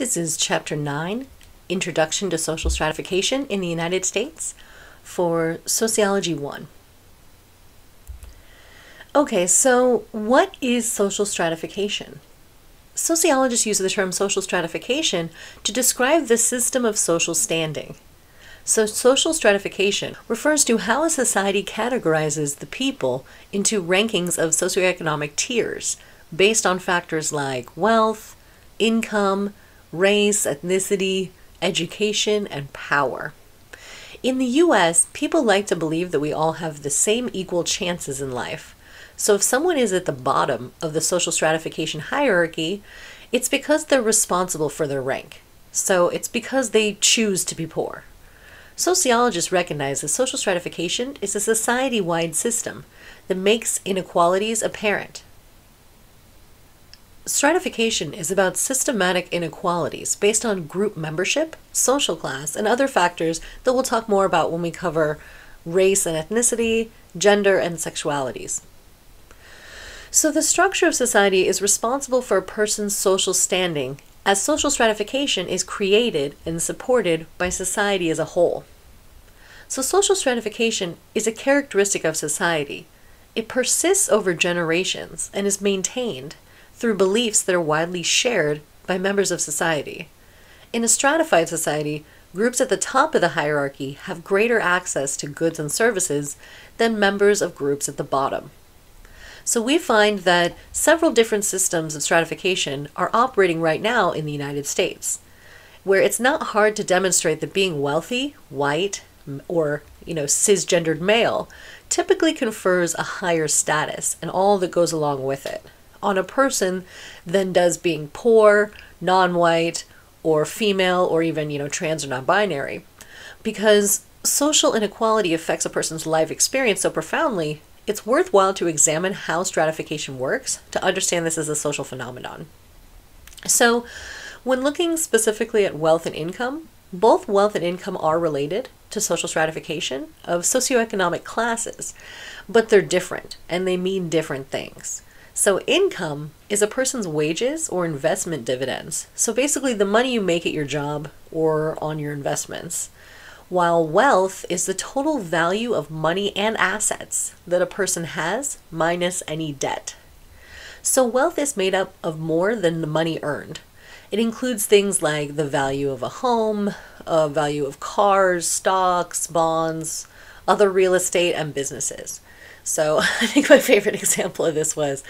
This is Chapter 9 Introduction to Social Stratification in the United States for Sociology 1. Okay, so what is social stratification? Sociologists use the term social stratification to describe the system of social standing. So, social stratification refers to how a society categorizes the people into rankings of socioeconomic tiers based on factors like wealth, income, race, ethnicity, education, and power. In the US, people like to believe that we all have the same equal chances in life. So if someone is at the bottom of the social stratification hierarchy, it's because they're responsible for their rank. So it's because they choose to be poor. Sociologists recognize that social stratification is a society wide system that makes inequalities apparent. Stratification is about systematic inequalities based on group membership, social class, and other factors that we'll talk more about when we cover race and ethnicity, gender, and sexualities. So, the structure of society is responsible for a person's social standing, as social stratification is created and supported by society as a whole. So, social stratification is a characteristic of society. It persists over generations and is maintained through beliefs that are widely shared by members of society. In a stratified society, groups at the top of the hierarchy have greater access to goods and services than members of groups at the bottom. So we find that several different systems of stratification are operating right now in the United States, where it's not hard to demonstrate that being wealthy, white, or you know cisgendered male typically confers a higher status and all that goes along with it on a person than does being poor, non-white, or female, or even you know trans or non-binary, because social inequality affects a person's life experience so profoundly it's worthwhile to examine how stratification works to understand this as a social phenomenon. So, when looking specifically at wealth and income, both wealth and income are related to social stratification of socioeconomic classes, but they're different and they mean different things. So, income is a person's wages or investment dividends. So, basically, the money you make at your job or on your investments while wealth is the total value of money and assets that a person has minus any debt. So, wealth is made up of more than the money earned. It includes things like the value of a home, a value of cars, stocks, bonds, other real estate, and businesses. So, I think my favorite example of this was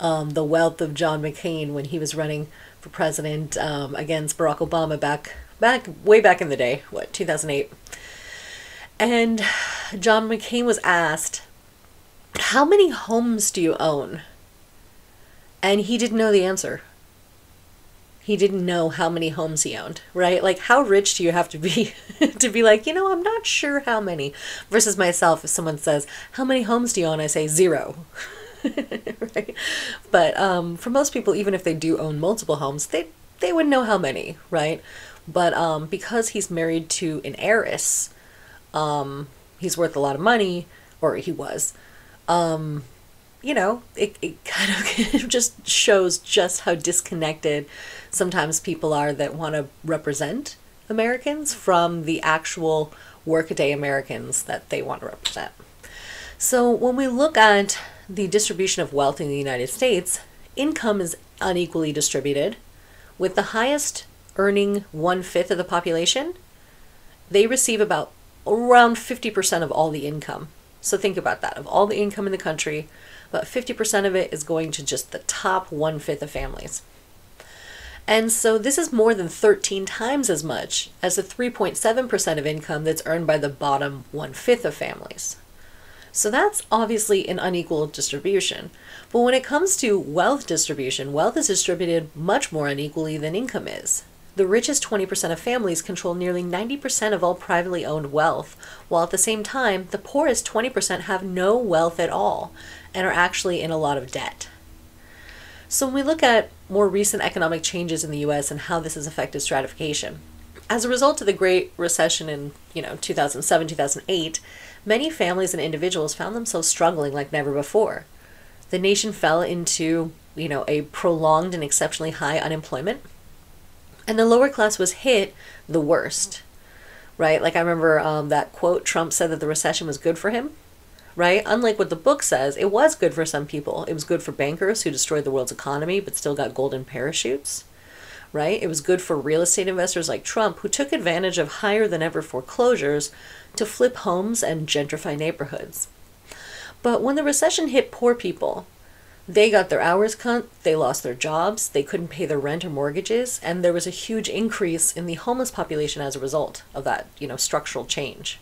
um, the wealth of John McCain when he was running for president um, against Barack Obama back back way back in the day, what 2008. And John McCain was asked, "How many homes do you own?" And he didn't know the answer. He didn't know how many homes he owned, right? Like how rich do you have to be to be like, you know, I'm not sure how many. Versus myself, if someone says, "How many homes do you own?" I say zero. right? But um, for most people, even if they do own multiple homes, they they would know how many, right? But um, because he's married to an heiress, um, he's worth a lot of money, or he was. Um, you know, it, it kind of just shows just how disconnected sometimes people are that want to represent Americans from the actual workaday Americans that they want to represent. So when we look at the distribution of wealth in the United States, income is unequally distributed, with the highest earning one fifth of the population, they receive about around 50% of all the income. So think about that. Of all the income in the country, about 50% of it is going to just the top one fifth of families. And so this is more than 13 times as much as the 3.7% of income that's earned by the bottom one fifth of families. So that's obviously an unequal distribution. But when it comes to wealth distribution, wealth is distributed much more unequally than income is. The richest 20% of families control nearly 90% of all privately owned wealth, while at the same time, the poorest 20% have no wealth at all and are actually in a lot of debt. So, when we look at more recent economic changes in the US and how this has affected stratification, as a result of the Great Recession in, you know, 2007, 2008, many families and individuals found themselves struggling like never before. The nation fell into, you know, a prolonged and exceptionally high unemployment And the lower class was hit the worst, right? Like I remember um, that quote Trump said that the recession was good for him, right? Unlike what the book says, it was good for some people. It was good for bankers who destroyed the world's economy but still got golden parachutes, right? It was good for real estate investors like Trump who took advantage of higher than ever foreclosures to flip homes and gentrify neighborhoods. But when the recession hit poor people, they got their hours cut, they lost their jobs, they couldn't pay their rent or mortgages, and there was a huge increase in the homeless population as a result of that, you know, structural change.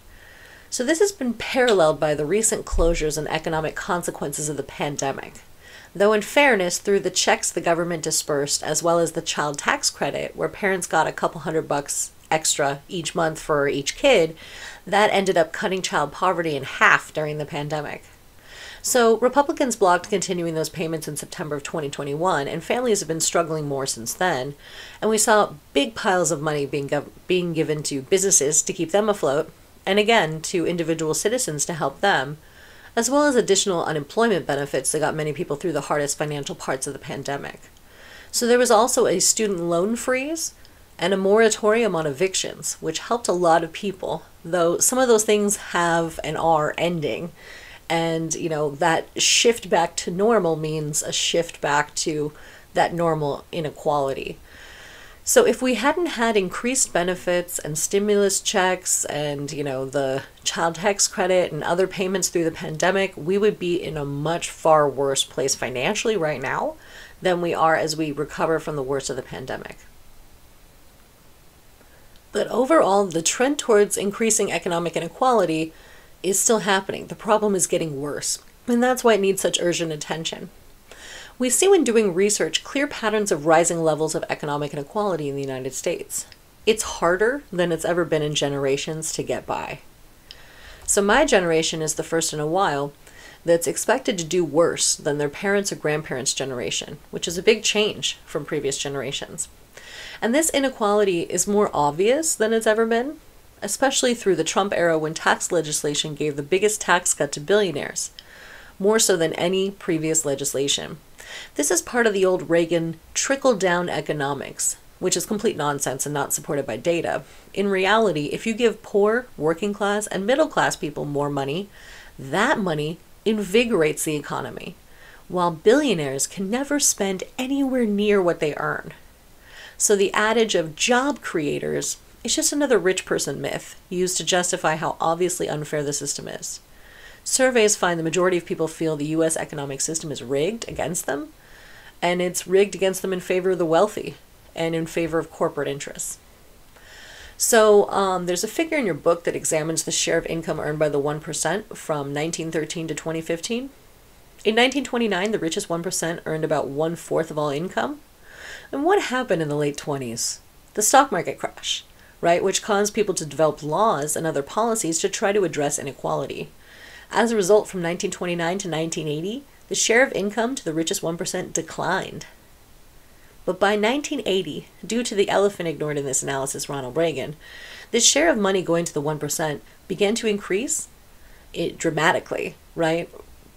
So this has been paralleled by the recent closures and economic consequences of the pandemic. Though in fairness, through the checks the government dispersed as well as the child tax credit where parents got a couple hundred bucks extra each month for each kid, that ended up cutting child poverty in half during the pandemic. So, Republicans blocked continuing those payments in September of 2021, and families have been struggling more since then. And we saw big piles of money being, being given to businesses to keep them afloat, and again to individual citizens to help them, as well as additional unemployment benefits that got many people through the hardest financial parts of the pandemic. So, there was also a student loan freeze and a moratorium on evictions, which helped a lot of people, though some of those things have and are ending and you know that shift back to normal means a shift back to that normal inequality so if we hadn't had increased benefits and stimulus checks and you know the child tax credit and other payments through the pandemic we would be in a much far worse place financially right now than we are as we recover from the worst of the pandemic but overall the trend towards increasing economic inequality is still happening. The problem is getting worse, and that's why it needs such urgent attention. We see when doing research clear patterns of rising levels of economic inequality in the United States. It's harder than it's ever been in generations to get by. So, my generation is the first in a while that's expected to do worse than their parents' or grandparents' generation, which is a big change from previous generations. And this inequality is more obvious than it's ever been especially through the Trump era when tax legislation gave the biggest tax cut to billionaires, more so than any previous legislation. This is part of the old Reagan trickle down economics, which is complete nonsense and not supported by data. In reality, if you give poor, working class, and middle class people more money, that money invigorates the economy, while billionaires can never spend anywhere near what they earn. So the adage of job creators it's just another rich person myth used to justify how obviously unfair the system is. Surveys find the majority of people feel the US economic system is rigged against them, and it's rigged against them in favor of the wealthy and in favor of corporate interests. So, um, there's a figure in your book that examines the share of income earned by the 1% from 1913 to 2015. In 1929, the richest 1% earned about one fourth of all income. And what happened in the late 20s? The stock market crash right, which caused people to develop laws and other policies to try to address inequality. As a result, from 1929 to 1980, the share of income to the richest 1% declined. But by 1980, due to the elephant ignored in this analysis, Ronald Reagan, this share of money going to the 1% began to increase it dramatically, right?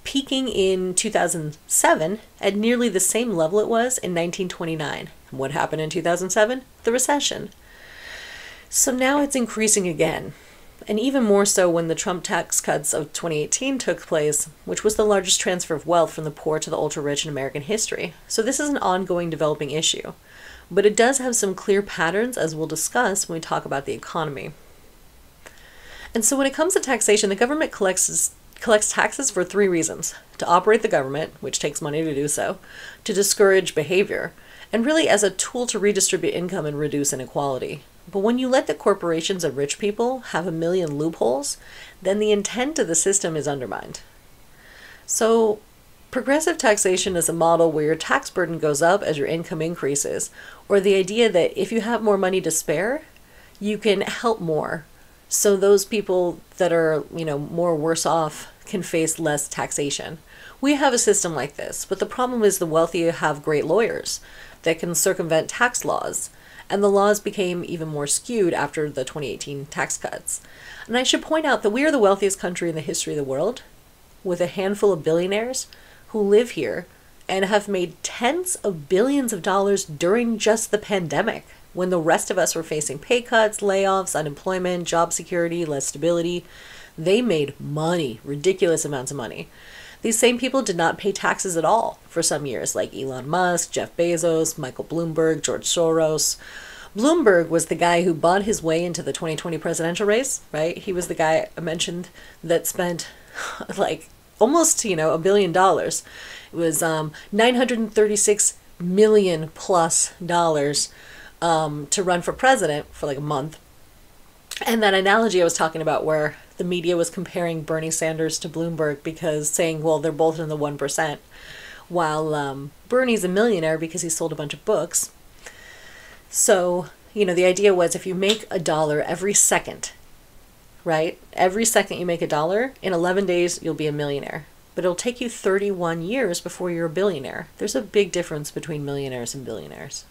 Peaking in 2007 at nearly the same level it was in 1929. what happened in 2007? The recession. So now it's increasing again, and even more so when the Trump tax cuts of 2018 took place, which was the largest transfer of wealth from the poor to the ultra rich in American history. So this is an ongoing developing issue, but it does have some clear patterns, as we'll discuss when we talk about the economy. And so when it comes to taxation, the government collects collects taxes for three reasons to operate the government, which takes money to do so, to discourage behavior, and really as a tool to redistribute income and reduce inequality. But when you let the corporations of rich people have a million loopholes, then the intent of the system is undermined. So, progressive taxation is a model where your tax burden goes up as your income increases, or the idea that if you have more money to spare, you can help more. So those people that are, you know, more worse off can face less taxation. We have a system like this, but the problem is the wealthy have great lawyers that can circumvent tax laws and the laws became even more skewed after the 2018 tax cuts. And I should point out that we are the wealthiest country in the history of the world, with a handful of billionaires who live here and have made tens of billions of dollars during just the pandemic when the rest of us were facing pay cuts, layoffs, unemployment, job security, less stability. They made money, ridiculous amounts of money. These same people did not pay taxes at all for some years, like Elon Musk, Jeff Bezos, Michael Bloomberg, George Soros. Bloomberg was the guy who bought his way into the 2020 presidential race, right? He was the guy I mentioned that spent like almost, you know, a billion dollars. It was um, 936 million plus dollars um, to run for president for like a month. And that analogy I was talking about, where the media was comparing Bernie Sanders to Bloomberg because saying, well, they're both in the 1%, while um, Bernie's a millionaire because he sold a bunch of books. So, you know, the idea was if you make a dollar every second, right? Every second you make a dollar, in 11 days, you'll be a millionaire. But it'll take you 31 years before you're a billionaire. There's a big difference between millionaires and billionaires.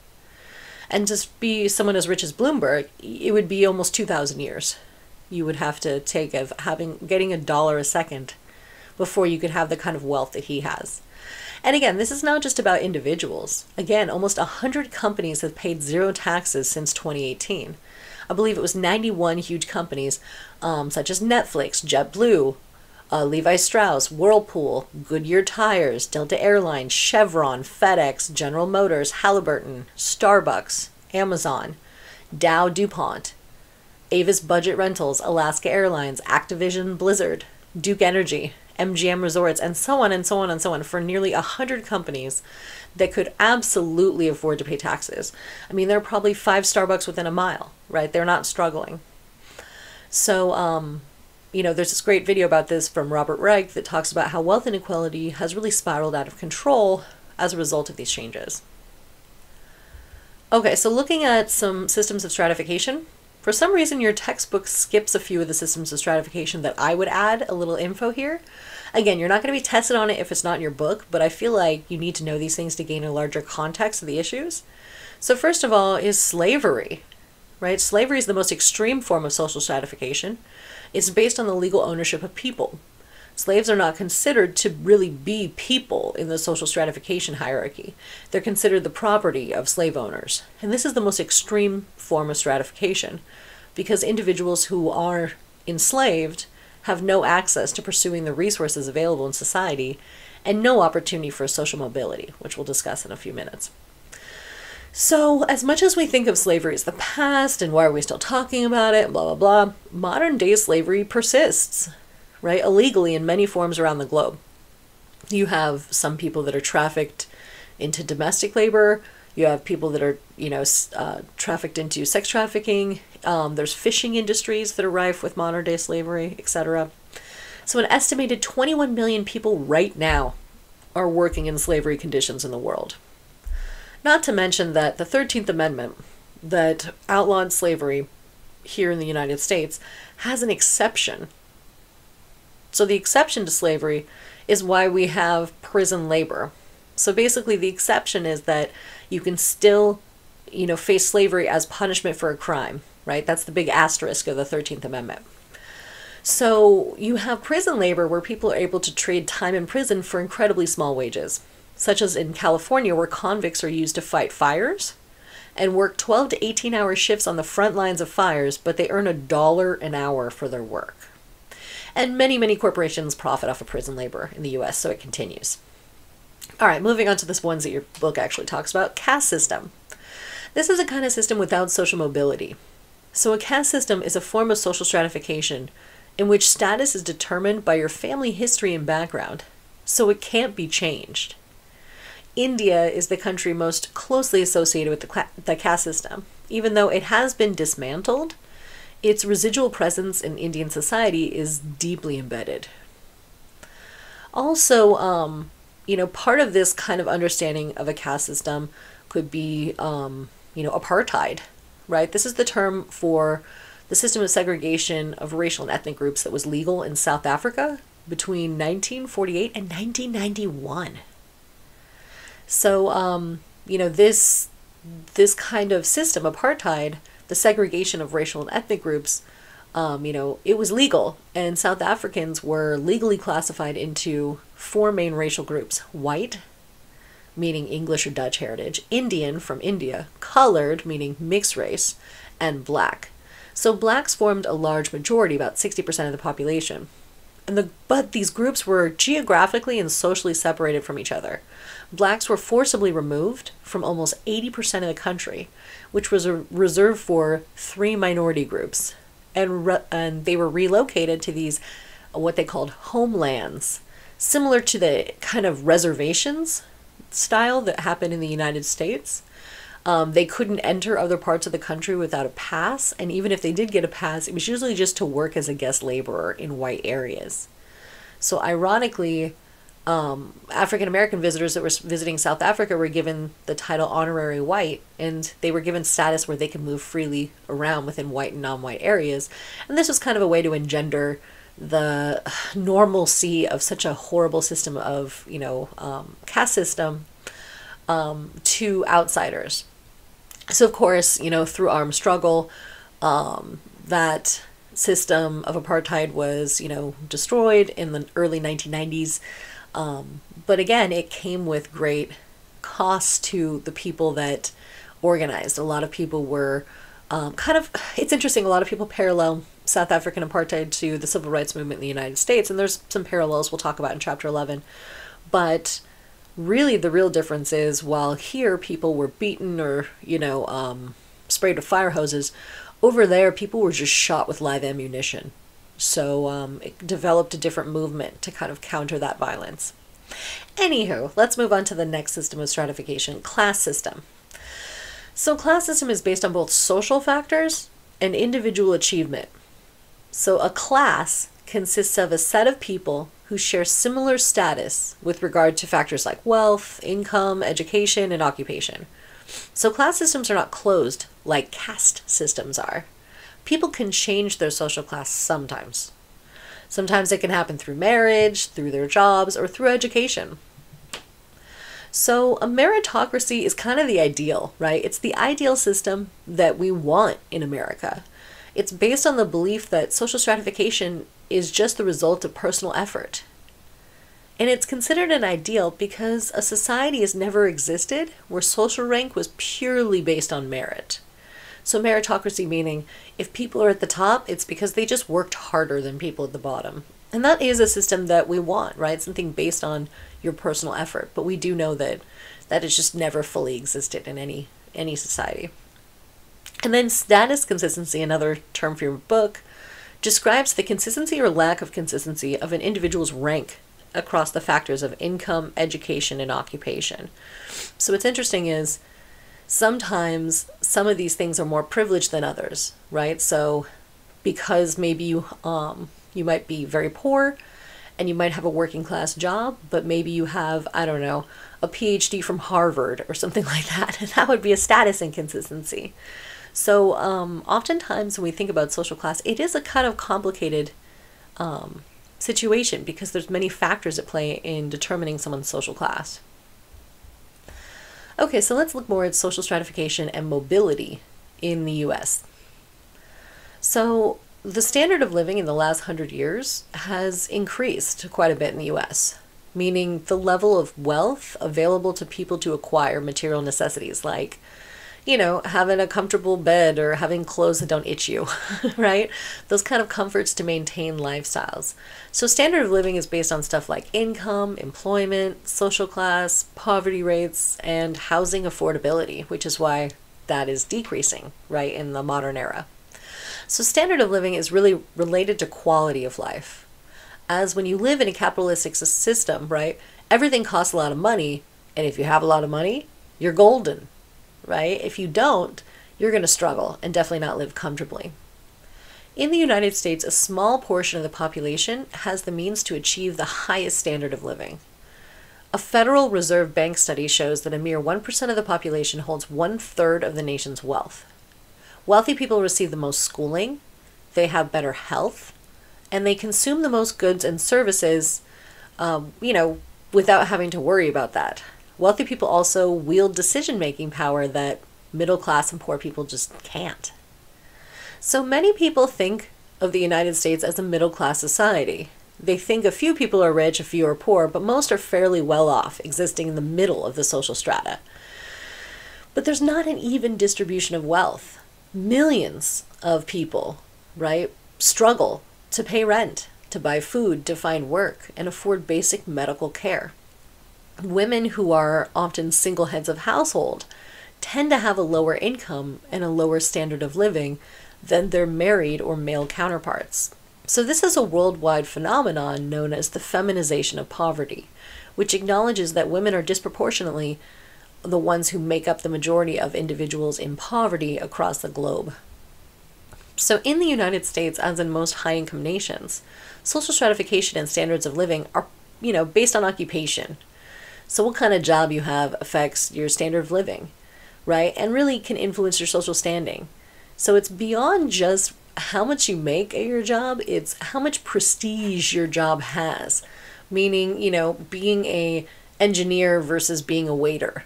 And to be someone as rich as Bloomberg, it would be almost 2,000 years you would have to take of having getting a dollar a second before you could have the kind of wealth that he has. And again, this is not just about individuals. Again, almost 100 companies have paid zero taxes since 2018. I believe it was 91 huge companies, um, such as Netflix, JetBlue, uh, Levi Strauss, Whirlpool, Goodyear Tires, Delta Airlines, Chevron, FedEx, General Motors, Halliburton, Starbucks, Amazon, Dow DuPont, Avis Budget Rentals, Alaska Airlines, Activision Blizzard, Duke Energy, MGM Resorts, and so on and so on and so on for nearly 100 companies that could absolutely afford to pay taxes. I mean, there are probably five Starbucks within a mile, right? They're not struggling. So, um, you know, there's this great video about this from Robert Reich that talks about how wealth inequality has really spiraled out of control as a result of these changes. Okay, so looking at some systems of stratification, for some reason your textbook skips a few of the systems of stratification that I would add a little info here. Again, you're not going to be tested on it if it's not in your book, but I feel like you need to know these things to gain a larger context of the issues. So first of all is slavery, right? Slavery is the most extreme form of social stratification. It's based on the legal ownership of people. Slaves are not considered to really be people in the social stratification hierarchy. They're considered the property of slave owners. And this is the most extreme form of stratification because individuals who are enslaved have no access to pursuing the resources available in society and no opportunity for social mobility, which we'll discuss in a few minutes. So, as much as we think of slavery as the past and why are we still talking about it, blah, blah, blah, modern day slavery persists, right? Illegally in many forms around the globe. You have some people that are trafficked into domestic labor. You have people that are, you know, uh, trafficked into sex trafficking. Um, there's fishing industries that are rife with modern day slavery, etc. So, an estimated 21 million people right now are working in slavery conditions in the world. Not to mention that the 13th Amendment that outlawed slavery here in the United States has an exception. So, the exception to slavery is why we have prison labor. So, basically, the exception is that you can still, you know, face slavery as punishment for a crime, right? That's the big asterisk of the 13th Amendment. So, you have prison labor where people are able to trade time in prison for incredibly small wages such as in California, where convicts are used to fight fires and work 12 to 18 hour shifts on the front lines of fires, but they earn a dollar an hour for their work. And many, many corporations profit off of prison labor in the US, so it continues. All right, moving on to this ones that your book actually talks about caste system. This is a kind of system without social mobility. So, a caste system is a form of social stratification in which status is determined by your family history and background, so it can't be changed. India is the country most closely associated with the, the caste system. Even though it has been dismantled, its residual presence in Indian society is deeply embedded. Also, um, you know, part of this kind of understanding of a caste system could be, um, you know, apartheid, right? This is the term for the system of segregation of racial and ethnic groups that was legal in South Africa between 1948 and 1991. So, um, you know, this this kind of system, apartheid, the segregation of racial and ethnic groups, um, you know, it was legal, and South Africans were legally classified into four main racial groups: white, meaning English or Dutch heritage, Indian from India, colored, meaning mixed race, and black. So blacks formed a large majority, about 60% of the population. And the, but these groups were geographically and socially separated from each other. Blacks were forcibly removed from almost 80% of the country, which was reserved for three minority groups. And, re- and they were relocated to these, what they called homelands, similar to the kind of reservations style that happened in the United States. Um, they couldn't enter other parts of the country without a pass, and even if they did get a pass, it was usually just to work as a guest laborer in white areas. So, ironically, um, African American visitors that were visiting South Africa were given the title honorary white, and they were given status where they could move freely around within white and non white areas. And this was kind of a way to engender the normalcy of such a horrible system of, you know, um, caste system um, to outsiders. So, of course, you know, through armed struggle, um, that system of apartheid was, you know, destroyed in the early 1990s. Um, but again, it came with great cost to the people that organized. A lot of people were um, kind of, it's interesting, a lot of people parallel South African apartheid to the civil rights movement in the United States, and there's some parallels we'll talk about in chapter 11. But really the real difference is while here people were beaten or you know um, sprayed with fire hoses over there people were just shot with live ammunition. So um, it developed a different movement to kind of counter that violence. Anywho let's move on to the next system of stratification class system. So class system is based on both social factors and individual achievement. So a class consists of a set of people who share similar status with regard to factors like wealth, income, education, and occupation. So class systems are not closed like caste systems are. People can change their social class sometimes. Sometimes it can happen through marriage, through their jobs, or through education. So, a meritocracy is kind of the ideal, right? It's the ideal system that we want in America. It's based on the belief that social stratification is just the result of personal effort. And it's considered an ideal because a society has never existed where social rank was purely based on merit. So, meritocracy meaning if people are at the top, it's because they just worked harder than people at the bottom. And that is a system that we want, right? Something based on your personal effort. But we do know that that has just never fully existed in any any society. And then status consistency, another term for your book, describes the consistency or lack of consistency of an individual's rank across the factors of income, education, and occupation. So what's interesting is sometimes some of these things are more privileged than others, right? So because maybe you um you might be very poor and you might have a working class job, but maybe you have, I don't know, a PhD from Harvard or something like that. And that would be a status inconsistency. So, um, oftentimes when we think about social class, it is a kind of complicated um, situation because there's many factors at play in determining someone's social class. Okay, so let's look more at social stratification and mobility in the US. So, the standard of living in the last hundred years has increased quite a bit in the US, meaning the level of wealth available to people to acquire material necessities like you know, having a comfortable bed or having clothes that don't itch you, right? Those kind of comforts to maintain lifestyles. So, standard of living is based on stuff like income, employment, social class, poverty rates, and housing affordability, which is why that is decreasing, right, in the modern era. So, standard of living is really related to quality of life. As when you live in a capitalistic system, right, everything costs a lot of money, and if you have a lot of money, you're golden, right? If you don't, you're going to struggle and definitely not live comfortably. In the United States, a small portion of the population has the means to achieve the highest standard of living. A Federal Reserve Bank study shows that a mere 1% of the population holds one third of the nation's wealth. Wealthy people receive the most schooling, they have better health, and they consume the most goods and services, um, you know, without having to worry about that. Wealthy people also wield decision making power that middle class and poor people just can't. So many people think of the United States as a middle class society, They think a few people are rich, a few are poor, but most are fairly well off, existing in the middle of the social strata. But there's not an even distribution of wealth. Millions of people, right, struggle to pay rent, to buy food, to find work, and afford basic medical care. Women who are often single heads of household tend to have a lower income and a lower standard of living than their married or male counterparts. So, this is a worldwide phenomenon known as the feminization of poverty, which acknowledges that women are disproportionately the ones who make up the majority of individuals in poverty across the globe. So, in the United States, as in most high income nations, social stratification and standards of living are, you know, based on occupation. So, what kind of job you have affects your standard of living, right? And really can influence your social standing. So, it's beyond just how much you make at your job, it's how much prestige your job has. Meaning, you know, being a engineer versus being a waiter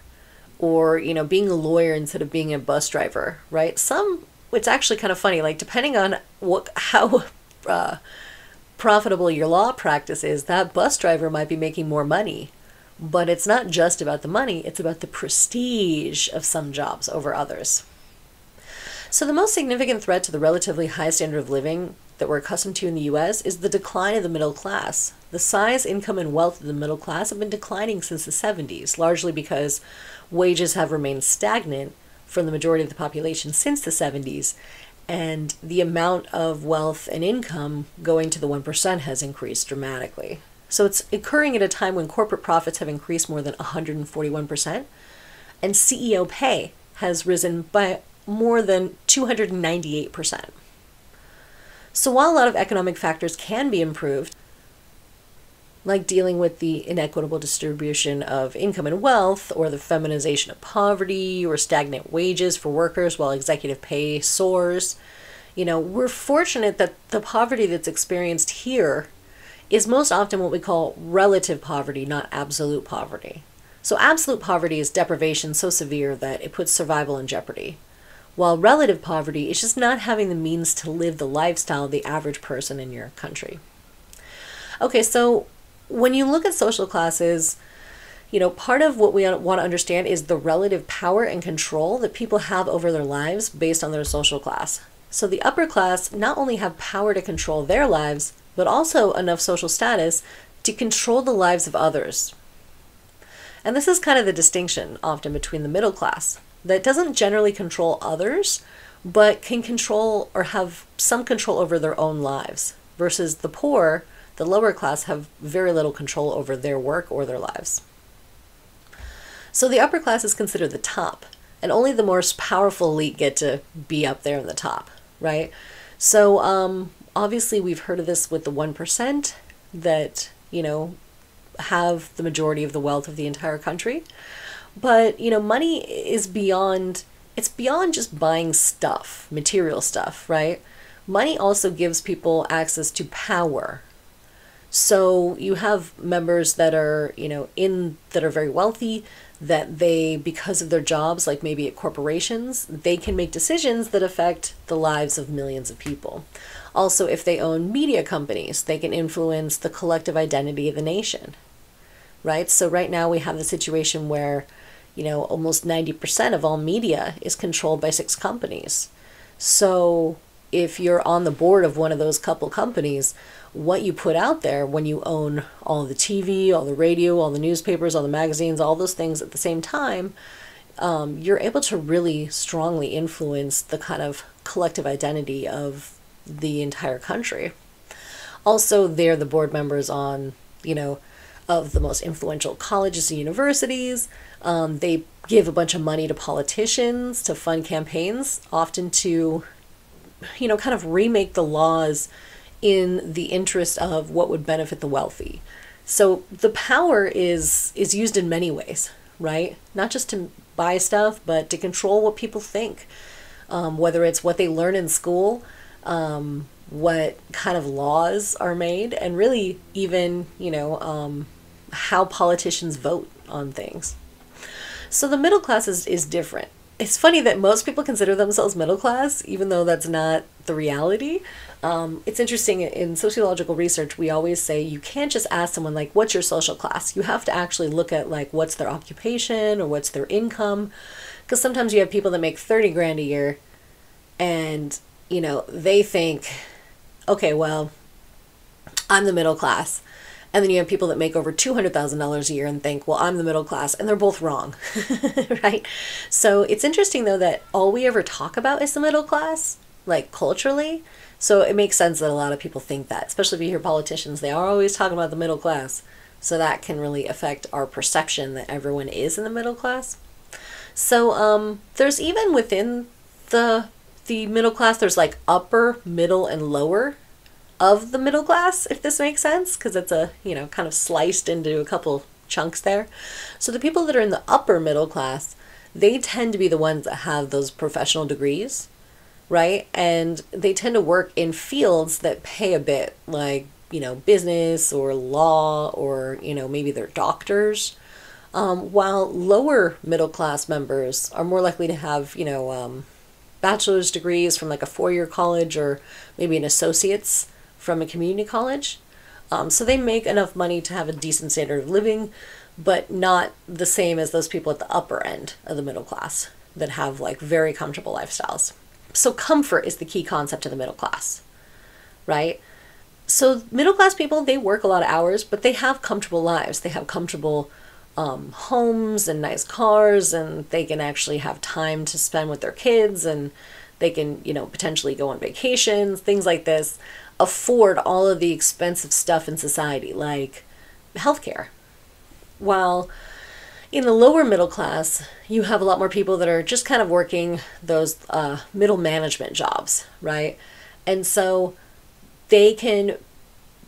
or, you know, being a lawyer instead of being a bus driver, right? Some it's actually kind of funny like depending on what how uh, profitable your law practice is, that bus driver might be making more money. But it's not just about the money, it's about the prestige of some jobs over others. So, the most significant threat to the relatively high standard of living that we're accustomed to in the US is the decline of the middle class. The size, income, and wealth of the middle class have been declining since the 70s, largely because wages have remained stagnant for the majority of the population since the 70s, and the amount of wealth and income going to the 1% has increased dramatically. So it's occurring at a time when corporate profits have increased more than 141%, and CEO pay has risen by more than 298%. So while a lot of economic factors can be improved, like dealing with the inequitable distribution of income and wealth, or the feminization of poverty, or stagnant wages for workers while executive pay soars, you know, we're fortunate that the poverty that's experienced here is most often what we call relative poverty, not absolute poverty. So, absolute poverty is deprivation so severe that it puts survival in jeopardy while relative poverty is just not having the means to live the lifestyle of the average person in your country. Okay, so when you look at social classes, you know, part of what we want to understand is the relative power and control that people have over their lives based on their social class. So the upper class not only have power to control their lives, but also enough social status to control the lives of others. And this is kind of the distinction often between the middle class that doesn't generally control others, but can control or have some control over their own lives, versus the poor, the lower class, have very little control over their work or their lives. So the upper class is considered the top, and only the most powerful elite get to be up there in the top, right? So um, obviously, we've heard of this with the 1% that, you know, have the majority of the wealth of the entire country. But, you know, money is beyond it's beyond just buying stuff, material stuff, right? Money also gives people access to power. So you have members that are, you know, in that are very wealthy that they because of their jobs like maybe at corporations, they can make decisions that affect the lives of millions of people. Also, if they own media companies, they can influence the collective identity of the nation. Right? So right now we have the situation where you know, almost 90% of all media is controlled by six companies. So if you're on the board of one of those couple companies, what you put out there when you own all the TV, all the radio, all the newspapers, all the magazines, all those things at the same time, um, you're able to really strongly influence the kind of collective identity of the entire country. Also, they're the board members on, you know, of the most influential colleges and universities. Um, they give a bunch of money to politicians to fund campaigns, often to, you know, kind of remake the laws in the interest of what would benefit the wealthy. So the power is is used in many ways, right? Not just to buy stuff, but to control what people think, um, whether it's what they learn in school, um, what kind of laws are made, and really even you know um, how politicians vote on things. So the middle class is, is different. It's funny that most people consider themselves middle class, even though that's not the reality. Um, it's interesting in sociological research, we always say you can't just ask someone, like, what's your social class? You have to actually look at, like, what's their occupation or what's their income. Because sometimes you have people that make 30 grand a year and, you know, they think, okay, well, I'm the middle class. And then you have people that make over $200,000 a year and think, well, I'm the middle class. And they're both wrong, right? So it's interesting, though, that all we ever talk about is the middle class, like culturally. So it makes sense that a lot of people think that, especially if you hear politicians, they are always talking about the middle class. So that can really affect our perception that everyone is in the middle class. So um, there's even within the the middle class, there's like upper, middle, and lower of the middle class, if this makes sense, because it's a, you know, kind of sliced into a couple chunks there. So the people that are in the upper middle class, they tend to be the ones that have those professional degrees, right? And they tend to work in fields that pay a bit, like, you know, business or law or, you know, maybe they're doctors. Um, while lower middle class members are more likely to have, you know, um, bachelor's degrees from like a four year college or maybe an associate's from a community college. Um, so they make enough money to have a decent standard of living, but not the same as those people at the upper end of the middle class that have like very comfortable lifestyles. So comfort is the key concept of the middle class, right? So middle class people, they work a lot of hours, but they have comfortable lives. They have comfortable um, homes and nice cars, and they can actually have time to spend with their kids, and they can, you know, potentially go on vacations, things like this afford all of the expensive stuff in society, like healthcare. While in the lower middle class, you have a lot more people that are just kind of working those uh, middle management jobs, right? And so they can,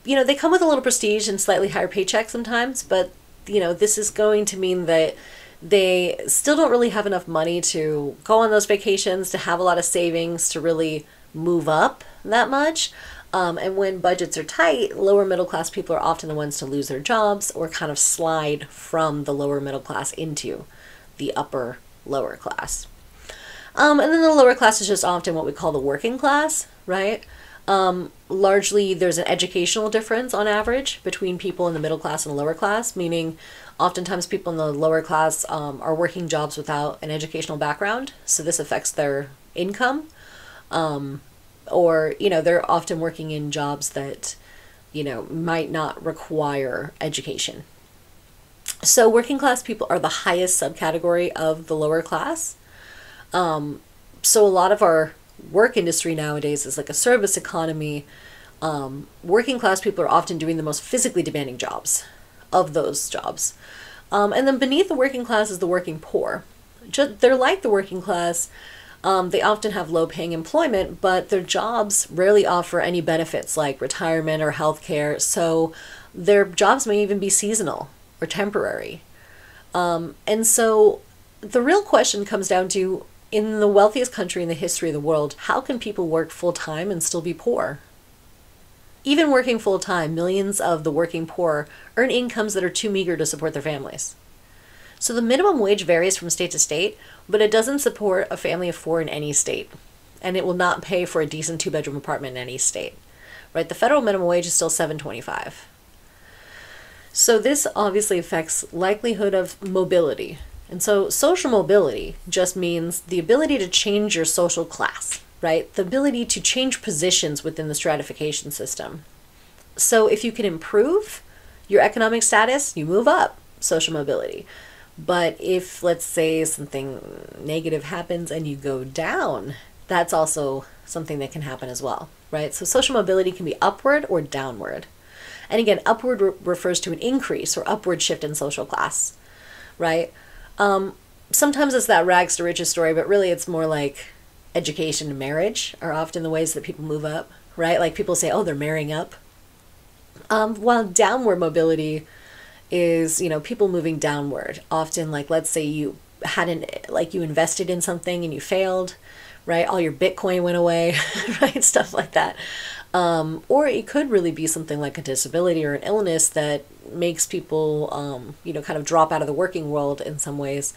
you know, they come with a little prestige and slightly higher paycheck sometimes, but, you know, this is going to mean that they still don't really have enough money to go on those vacations, to have a lot of savings, to really move up that much. Um, and when budgets are tight, lower middle class people are often the ones to lose their jobs or kind of slide from the lower middle class into the upper lower class. Um, and then the lower class is just often what we call the working class, right? Um, largely, there's an educational difference on average between people in the middle class and the lower class, meaning oftentimes people in the lower class um, are working jobs without an educational background, so this affects their income. Or you know they're often working in jobs that you know might not require education. So working class people are the highest subcategory of the lower class. Um, so a lot of our work industry nowadays is like a service economy. Um, working class people are often doing the most physically demanding jobs of those jobs. Um, and then beneath the working class is the working poor. Just, they're like the working class um, they often have low paying employment, but their jobs rarely offer any benefits like retirement or health care. So their jobs may even be seasonal or temporary. Um, and so the real question comes down to in the wealthiest country in the history of the world, how can people work full time and still be poor? Even working full time, millions of the working poor earn incomes that are too meager to support their families. So the minimum wage varies from state to state, but it doesn't support a family of four in any state. And it will not pay for a decent two bedroom apartment in any state. Right? The federal minimum wage is still 725. So this obviously affects likelihood of mobility. And so social mobility just means the ability to change your social class, right? The ability to change positions within the stratification system. So if you can improve your economic status, you move up social mobility. But if, let's say, something negative happens and you go down, that's also something that can happen as well, right? So social mobility can be upward or downward. And again, upward re- refers to an increase or upward shift in social class, right? Um, sometimes it's that rags to riches story, but really it's more like education and marriage are often the ways that people move up, right? Like people say, oh, they're marrying up. Um, while downward mobility is you know people moving downward often like let's say you hadn't like you invested in something and you failed right all your bitcoin went away right stuff like that um, or it could really be something like a disability or an illness that makes people um, you know kind of drop out of the working world in some ways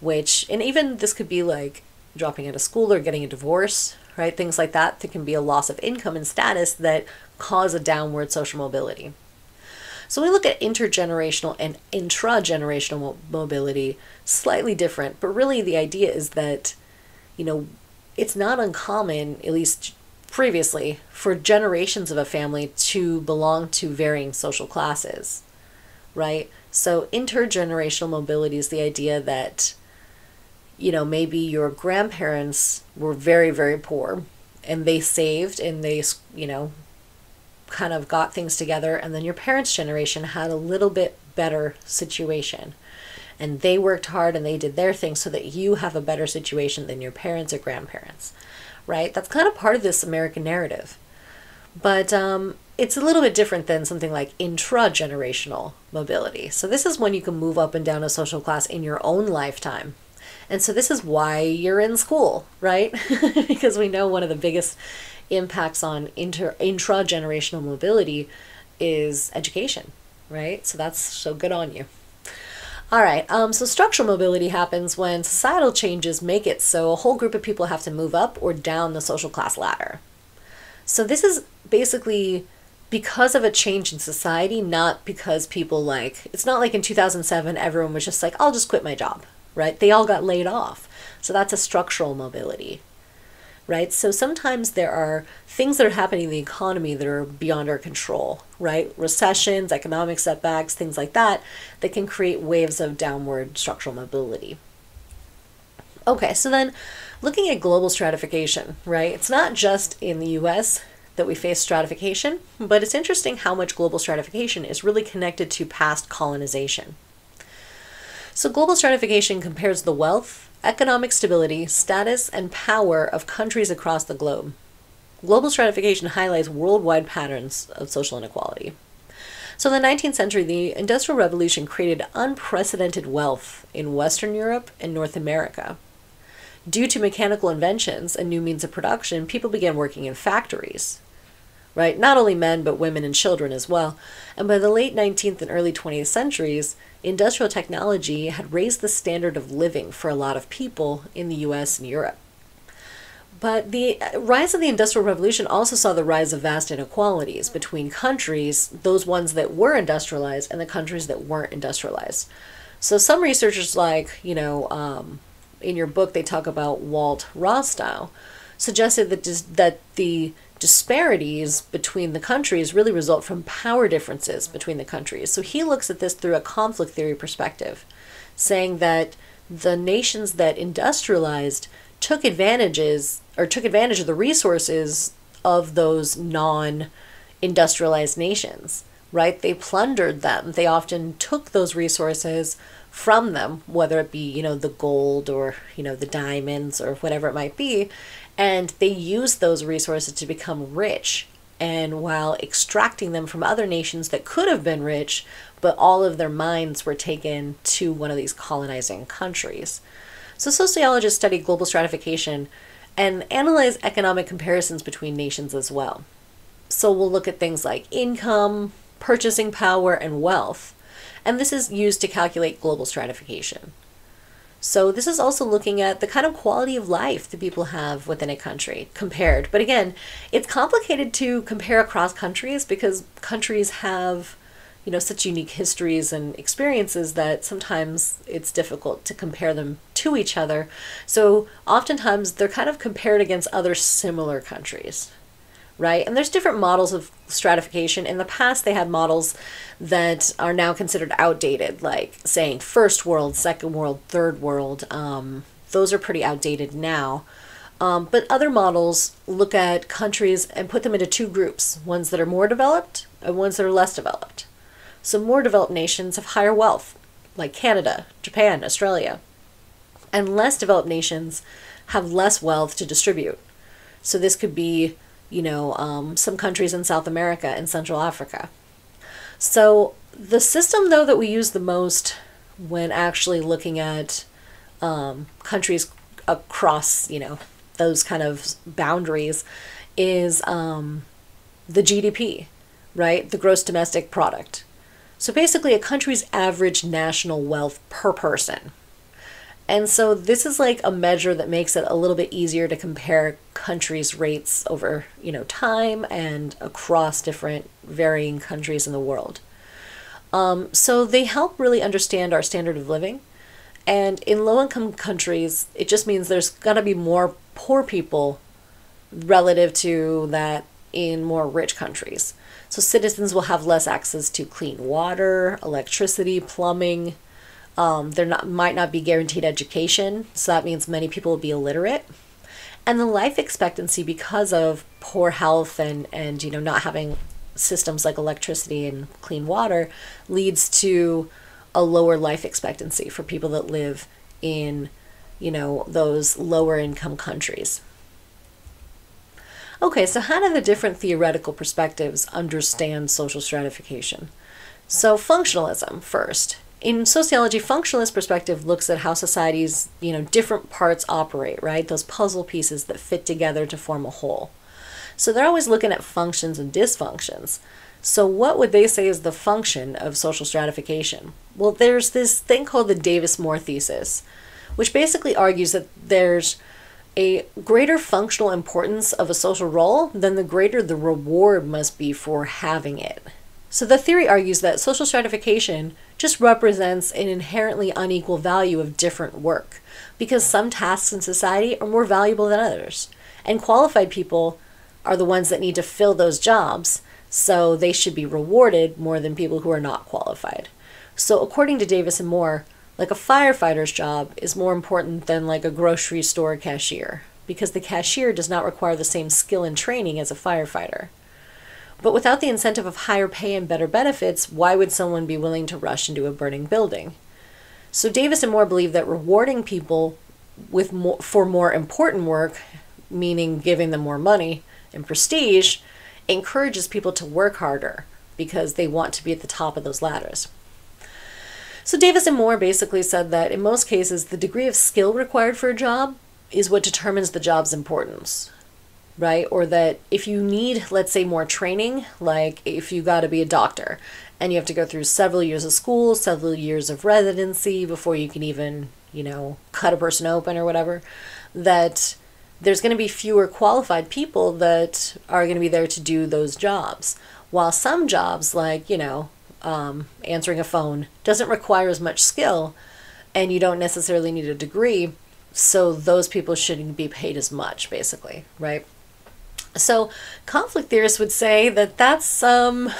which, and even this could be like dropping out of school or getting a divorce, right? Things like that that can be a loss of income and status that cause a downward social mobility. So we look at intergenerational and intragenerational mobility, slightly different, but really the idea is that, you know, it's not uncommon, at least previously, for generations of a family to belong to varying social classes, right? So intergenerational mobility is the idea that, you know, maybe your grandparents were very, very poor and they saved and they, you know, kind of got things together, and then your parents' generation had a little bit better situation. And they worked hard and they did their thing so that you have a better situation than your parents or grandparents, right? That's kind of part of this American narrative. But um, it's a little bit different than something like intra-generational mobility. So this is when you can move up and down a social class in your own lifetime. And so this is why you're in school, right? because we know one of the biggest impacts on inter intra-generational mobility is education, right? So that's so good on you. All right, um, so structural mobility happens when societal changes make it so a whole group of people have to move up or down the social class ladder. So this is basically because of a change in society, not because people like, it's not like in 2007 everyone was just like, I'll just quit my job, right? They all got laid off. So that's a structural mobility right? So sometimes there are things that are happening in the economy that are beyond our control, right? Recessions, economic setbacks, things like that, that can create waves of downward structural mobility. Okay, so then looking at global stratification, right? It's not just in the US that we face stratification, but it's interesting how much global stratification is really connected to past colonization. So global stratification compares the wealth economic stability, status, and power of countries across the globe. Global stratification highlights worldwide patterns of social inequality. So, in the 19th century, the Industrial Revolution created unprecedented wealth in Western Europe and North America. Due to mechanical inventions and new means of production, people began working in factories, right? Not only men, but women and children as well. And by the late 19th and early 20th centuries, industrial technology had raised the standard of living for a lot of people in the US and Europe. But the rise of the Industrial Revolution also saw the rise of vast inequalities between countries, those ones that were industrialized and the countries that weren't industrialized. So some researchers, like, you know, um, in your book, they talk about Walt Rostow, suggested that, that the disparities between the countries really result from power differences between the countries. So he looks at this through a conflict theory perspective, saying that the nations that industrialized took advantages or took advantage of the resources of those non industrialized nations, right? They plundered them. They often took those resources from them, whether it be, you know, the gold or, you know, the diamonds or whatever it might be, and they use those resources to become rich. And while extracting them from other nations that could have been rich, but all of their mines were taken to one of these colonizing countries. So sociologists study global stratification and analyze economic comparisons between nations as well. So we'll look at things like income, purchasing power, and wealth. And this is used to calculate global stratification. So this is also looking at the kind of quality of life that people have within a country compared. But again, it's complicated to compare across countries because countries have, you know, such unique histories and experiences that sometimes it's difficult to compare them to each other. So oftentimes they're kind of compared against other similar countries right? And there's different models of stratification. In the past, they had models that are now considered outdated, like saying first world, second world, third world. Um, those are pretty outdated now. Um, but other models look at countries and put them into two groups ones that are more developed and ones that are less developed. So, more developed nations have higher wealth, like Canada, Japan, Australia. And less developed nations have less wealth to distribute. So, this could be you know, um, some countries in South America and Central Africa. So the system, though, that we use the most when actually looking at um, countries across, you know, those kind of boundaries is um, the GDP, right? The gross domestic product. So basically, a country's average national wealth per person. And so this is like a measure that makes it a little bit easier to compare countries' rates over, you know, time and across different varying countries in the world. Um, so they help really understand our standard of living. And in low income countries, it just means there's going to be more poor people relative to that in more rich countries. So citizens will have less access to clean water, electricity, plumbing, um, there not might not be guaranteed education, so that means many people will be illiterate. And the life expectancy because of poor health and, and you know not having systems like electricity and clean water leads to a lower life expectancy for people that live in you know those lower income countries. Okay, so how do the different theoretical perspectives understand social stratification? So functionalism first in sociology, functionalist perspective looks at how societies, you know, different parts operate, right? Those puzzle pieces that fit together to form a whole. So they're always looking at functions and dysfunctions. So what would they say is the function of social stratification? Well, there's this thing called the Davis-Moore thesis, which basically argues that there's a greater functional importance of a social role than the greater the reward must be for having it. So the theory argues that social stratification just represents an inherently unequal value of different work because some tasks in society are more valuable than others. And qualified people are the ones that need to fill those jobs, so they should be rewarded more than people who are not qualified. So according to Davis and Moore, like a firefighter's job is more important than like a grocery store cashier because the cashier does not require the same skill and training as a firefighter. But without the incentive of higher pay and better benefits, why would someone be willing to rush into a burning building? So Davis and Moore believe that rewarding people with more, for more important work, meaning giving them more money and prestige, encourages people to work harder because they want to be at the top of those ladders. So Davis and Moore basically said that in most cases, the degree of skill required for a job is what determines the job's importance right? Or that if you need, let's say, more training, like if you got to be a doctor and you have to go through several years of school, several years of residency before you can even, you know, cut a person open or whatever, that there's going to be fewer qualified people that are going to be there to do those jobs. While some jobs, like, you know, um, answering a phone, doesn't require as much skill and you don't necessarily need a degree, so those people shouldn't be paid as much, basically, right? So, conflict theorists would say that that's, um,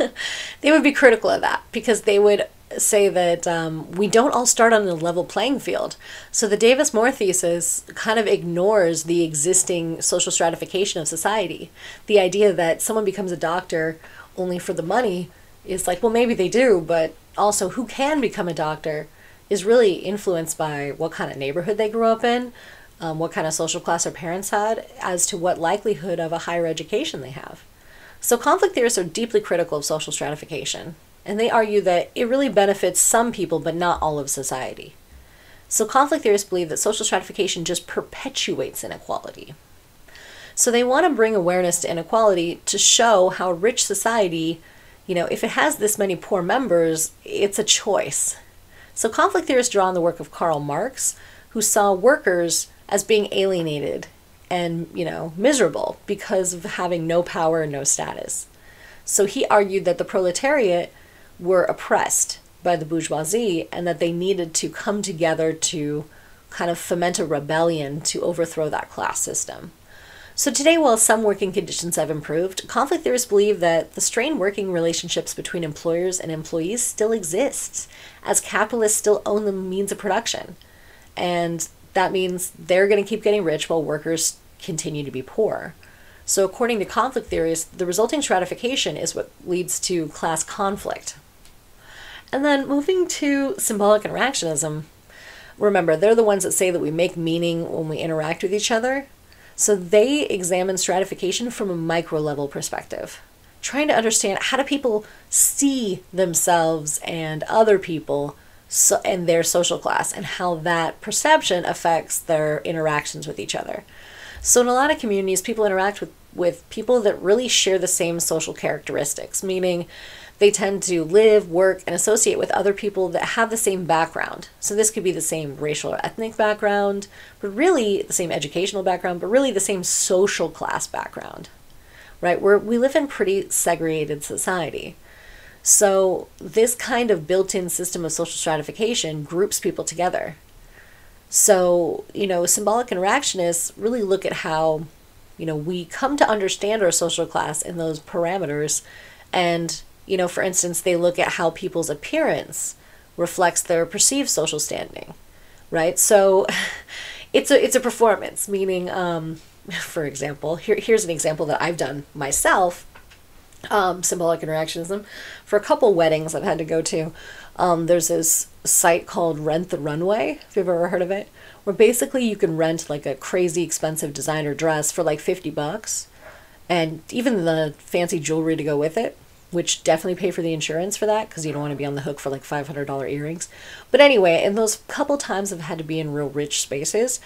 they would be critical of that because they would say that um, we don't all start on a level playing field. So, the Davis Moore thesis kind of ignores the existing social stratification of society. The idea that someone becomes a doctor only for the money is like, well, maybe they do, but also who can become a doctor is really influenced by what kind of neighborhood they grew up in, um, what kind of social class their parents had, as to what likelihood of a higher education they have. So, conflict theorists are deeply critical of social stratification, and they argue that it really benefits some people but not all of society. So, conflict theorists believe that social stratification just perpetuates inequality. So, they want to bring awareness to inequality to show how rich society, you know, if it has this many poor members, it's a choice. So, conflict theorists draw on the work of Karl Marx, who saw workers as being alienated and, you know, miserable because of having no power and no status. So he argued that the proletariat were oppressed by the bourgeoisie and that they needed to come together to kind of foment a rebellion to overthrow that class system. So today, while some working conditions have improved, conflict theorists believe that the strained working relationships between employers and employees still exists, as capitalists still own the means of production. And that means they're going to keep getting rich while workers continue to be poor. So, according to conflict theories, the resulting stratification is what leads to class conflict. And then moving to symbolic interactionism, remember, they're the ones that say that we make meaning when we interact with each other. So, they examine stratification from a micro level perspective, trying to understand how do people see themselves and other people so, and their social class and how that perception affects their interactions with each other. So, in a lot of communities, people interact with, with people that really share the same social characteristics, meaning they tend to live, work, and associate with other people that have the same background. So this could be the same racial or ethnic background, but really the same educational background, but really the same social class background. Right? Where we live in pretty segregated society. So this kind of built-in system of social stratification groups people together. So, you know, symbolic interactionists really look at how, you know, we come to understand our social class in those parameters and you know, for instance, they look at how people's appearance reflects their perceived social standing, right? So it's a it's a performance, meaning, um, for example, here, here's an example that I've done myself. Um, symbolic interactionism for a couple weddings I've had to go to. Um, there's this site called Rent the Runway. If you've ever heard of it, where basically you can rent like a crazy expensive designer dress for like 50 bucks and even the fancy jewelry to go with it which definitely pay for the insurance for that because you don't want to be on the hook for like $500 earrings. But anyway, in those couple times I've had to be in real rich spaces,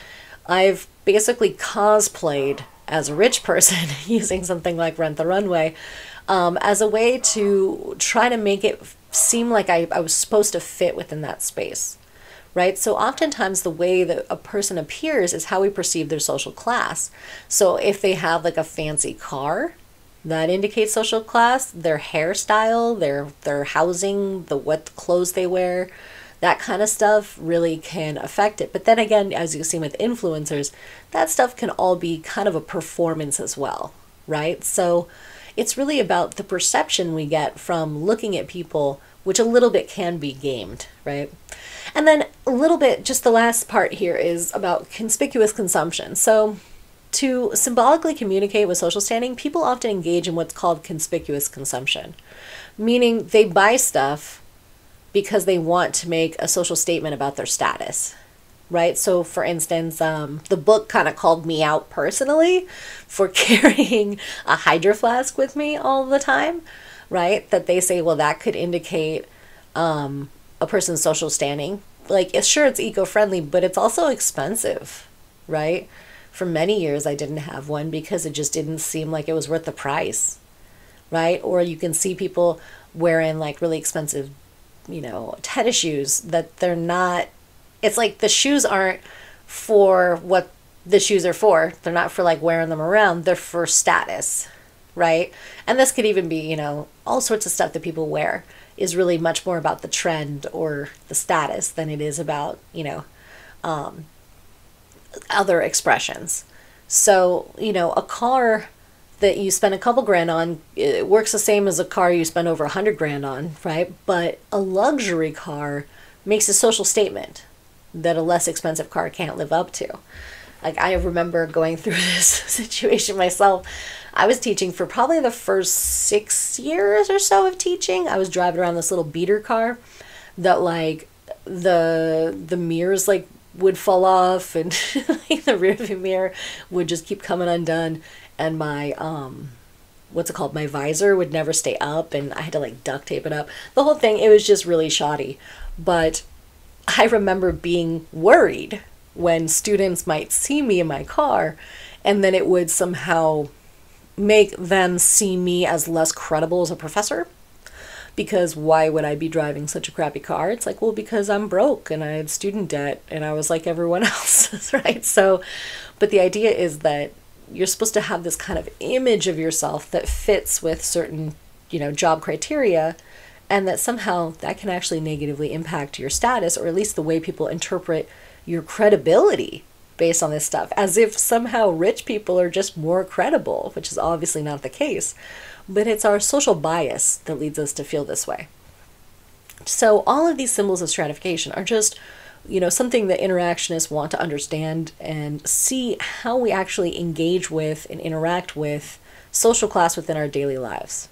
I've basically cosplayed as a rich person using something like Rent the Runway um, as a way to try to make it seem like I, I was supposed to fit within that space. Right? So, oftentimes, the way that a person appears is how we perceive their social class. So, if they have like a fancy car, that indicates social class their hairstyle their their housing the what clothes they wear that kind of stuff really can affect it but then again as you see with influencers that stuff can all be kind of a performance as well right so it's really about the perception we get from looking at people which a little bit can be gamed right and then a little bit just the last part here is about conspicuous consumption so to symbolically communicate with social standing, people often engage in what's called conspicuous consumption, meaning they buy stuff because they want to make a social statement about their status. Right? So, for instance, um, the book kind of called me out personally for carrying a hydro flask with me all the time, right? That they say, well, that could indicate um, a person's social standing. Like, sure, it's eco friendly, but it's also expensive, right? for many years I didn't have one because it just didn't seem like it was worth the price. Right? Or you can see people wearing like really expensive, you know, tennis shoes that they're not it's like the shoes aren't for what the shoes are for. They're not for like wearing them around. They're for status, right? And this could even be, you know, all sorts of stuff that people wear is really much more about the trend or the status than it is about, you know, um, other expressions. So, you know, a car that you spend a couple grand on it works the same as a car you spend over a hundred grand on, right? But a luxury car makes a social statement that a less expensive car can't live up to. Like I remember going through this situation myself. I was teaching for probably the first six years or so of teaching. I was driving around this little beater car that like the the mirrors like would fall off and like the rearview mirror would just keep coming undone and my um what's it called my visor would never stay up and I had to like duct tape it up. The whole thing it was just really shoddy. But I remember being worried when students might see me in my car and then it would somehow make them see me as less credible as a professor because why would I be driving such a crappy car? It's like, well, because I'm broke and I had student debt and I was like everyone else, right? So, but the idea is that you're supposed to have this kind of image of yourself that fits with certain, you know, job criteria and that somehow that can actually negatively impact your status or at least the way people interpret your credibility based on this stuff as if somehow rich people are just more credible, which is obviously not the case but it's our social bias that leads us to feel this way. So all of these symbols of stratification are just you know something that interactionists want to understand and see how we actually engage with and interact with social class within our daily lives.